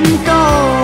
感动。